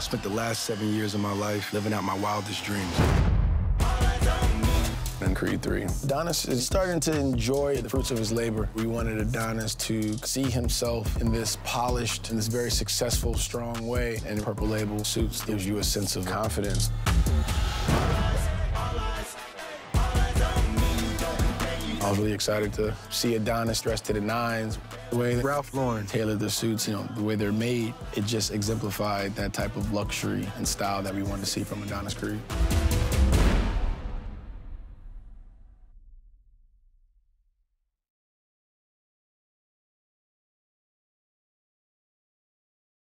I spent the last seven years of my life living out my wildest dreams. In Creed 3. Adonis is starting to enjoy the fruits of his labor. We wanted Adonis to see himself in this polished in this very successful, strong way. And Purple Label suits gives you a sense of confidence. I was really excited to see Adonis dressed to the nines. The way Ralph Lauren tailored the suits, you know, the way they're made, it just exemplified that type of luxury and style that we wanted to see from Adonis Creed.